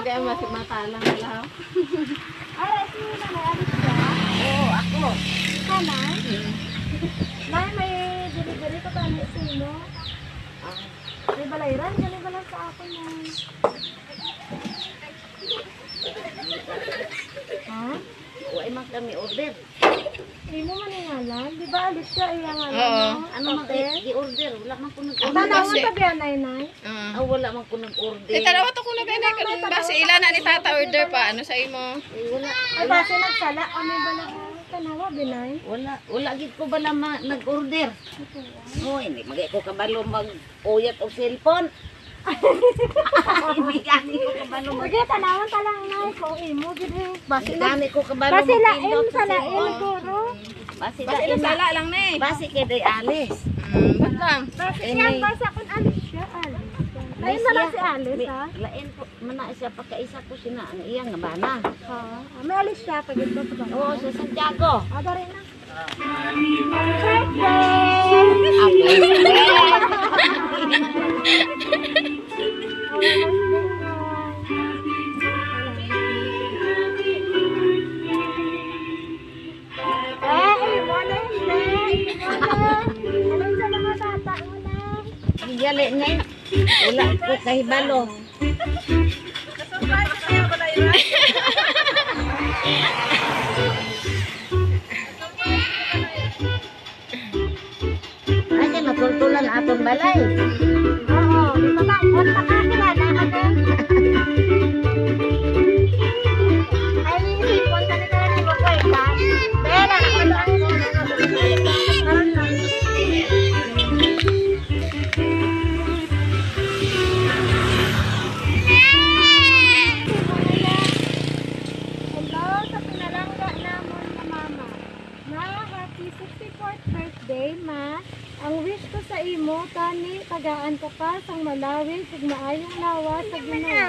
Samantalang lang. Ay, si nanay, alis siya. Oo, ako. Nanay? Nay, may delivery ko pa ni sino? May balayran, ganun ba lang sa ako na. Ha? Huwag man kami order. Hindi mo maningalan? Di ba alis siya iya nga Oo. Ano man Hotel? i-order? Wala man ko nag-order. tanawon kasi- pa biya, nay, nay? Uh. Ah, wala man ko nag-order. Eh, tarawa to ko na kaya kung base ila na ni tata order pa ano sa imo. Eh, wala. Ay, base nagsala kami ba lang tanawa, binay? Wala, wala gid ko bala nag-order. Oh, hindi magay ko kabalo mag-uyat og cellphone. Hindi gani ko kabalo Sige, tanawan ta lang, nay, kung imo, Hindi na, gani ko kabalo base lain mag-pindot sa lain, cellphone. guro. Basi ila lain sala na. lang na eh. Basi kay day alis. Mm, ba't lang? Base Eh, siya, may- base kung alis siya, alis. Lain na lang si Alice, ha? Lain po, mana siya pagkaisa ko sina ang iyang nga bana. Ha? Ah, May alis siya, pag ito baba. Oo, sa Santiago. Ah, dari na. Eh, Gali ngay. Wala ko kahibalo. Ay, kaya natultulan atong balay. Oo, di ba ba? Huwag makakilala ka happy 64th birthday, ma. Ang wish ko sa imo, tani, tagaan ka pa sang malawig ug maayong lawa sa Ginoo.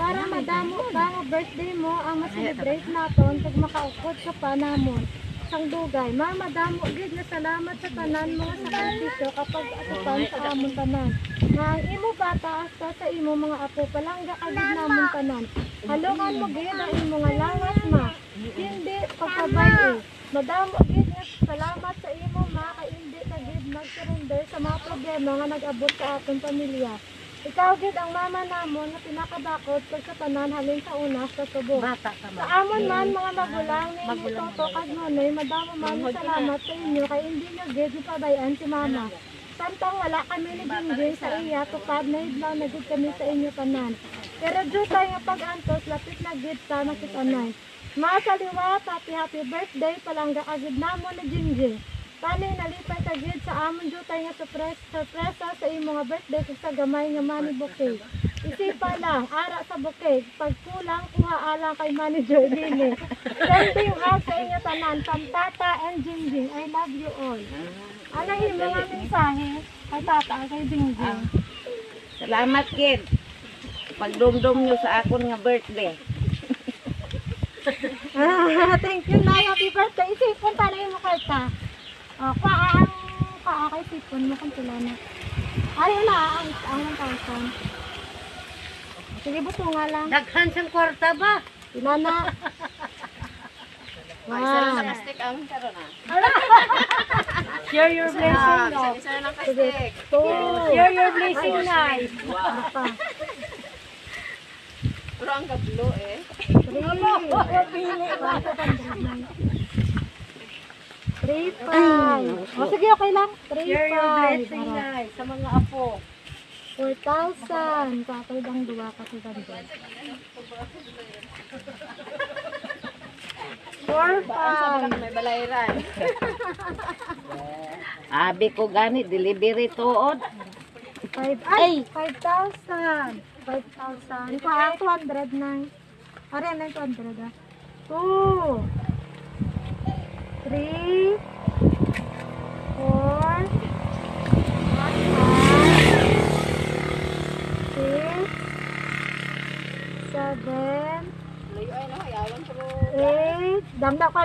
Para madamo ka nga birthday mo ang ma-celebrate naton kag makaukod ka pa namon sang dugay. Ma, madamo gid nga salamat sa tanan mo sa sakripisyo kapag atupan sa amon tanan. Nga ang imo bata hasta sa imo mga apo palangga agad namon tanan. Halungan mo gid ang imo nga lawas ma. Hindi pagkabay Madamo gid salamat sa imo ma kay hindi ka gid nag-surrender sa mga problema nga nag-abot sa atong pamilya. Ikaw gid ang mama namon nga pinakadakot kag sa tanan halin sa una sa tubo. Bata ka Sa ba? amon man mga magulang ni Toto kag Nonoy, madamo man salamat sa inyo kay hindi nyo gid ipabayan si mama. Samtang wala kami ni sa iya, tupad na idlaw na gid kami sa inyo tanan. Pero due tayo nga pag-antos, lapit na gid sa nakitanay. Mga kaliwat, happy happy birthday palangga agid namon ni Jingjing. Tani nalipay ka gid sa amon due tayo nga surprise, sorpresa sa imo nga birthday kag sa gamay nga money bouquet. Isipa lang, ara sa bouquet. Pag kulang, kuha alang kay Manager Lini. Sending out sa inyo tanan, Tata and Jingjing. I love you all. Ano yung mga mensahe kay Tata kay Jingjing? Salamat kid. Pagdumdum nyo sa akon nga birthday. Ah, thank you na. Happy birthday. Isipon pala yung karta. Oh, paa ang paa kay sipon mo kung sila na. Ayun na, ang, ang 1,000. Sige, buto nga lang. Daghan siyang kwarta ba? Sila na. Isa lang Wow. sa kastik ang karon ah. Share your blessing, no? Isa lang kastik. Two. Share your blessing, Nay. Pa. Ang gablo eh. Three. Five. O, sige, okay lang. Three, Share your five. blessing, Nay, sa mga apo. Four thousand. Kakay bang dua ka sa ganda. Four, five. May balayran. Abi ko gani, delivery tuod. Five, ay, five thousand. Five thousand. Ito ang two hundred na. Ari, ano yung two hundred ah? Two. Three. Four. Five. Six. Seven. Layo ay no, hayawan pero Eight. Damda ko.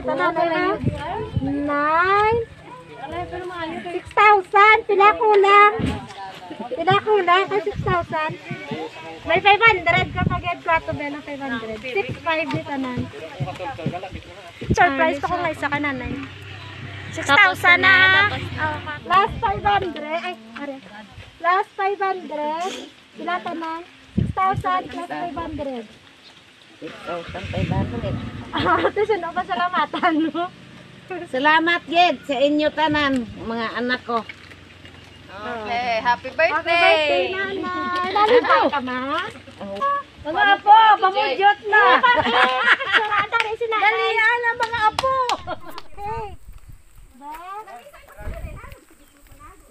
Pila kulang. Ay, six thousand. May 500 kapag head plato bela 500. 6.5 dito nan. Surprise ko kung isa ka nanay. 6,000 na. Oh, last 500. Ay, are. Last 500. Sila tanan. 6,000 plus 500. 6,500. Ah, ito sino pa salamatan mo? Salamat, Ged, sa inyo tanan, mga anak ko. Okay, happy Happy birthday, birthday! nanay. Lalitaw ka ma? Mga apo, pamudyot na. Sarada rin si nanay. Dalian ang mga apo. Hey.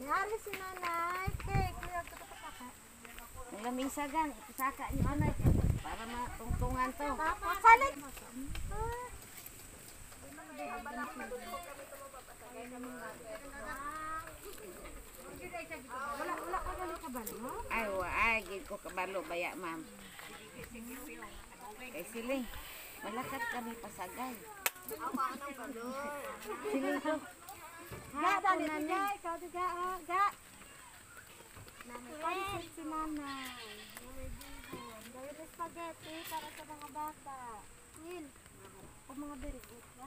Yari si nanay. Hey, kuya, tututupak Ang laming sagang, saka niyo anak, para matungtungan to. Tapos, salit. Wala, wala ka gali ka ba, no? Ay, wa, ay, gid ko kabalo baya, ma'am. Kay siling, malakat kami pasagay. Siling to. Ga, dali, ga, ikaw, ga, ah, ga. Nanay, pansit si nanay. Gawin na spaghetti para sa mga bata. Yun. O mga berigot, ba?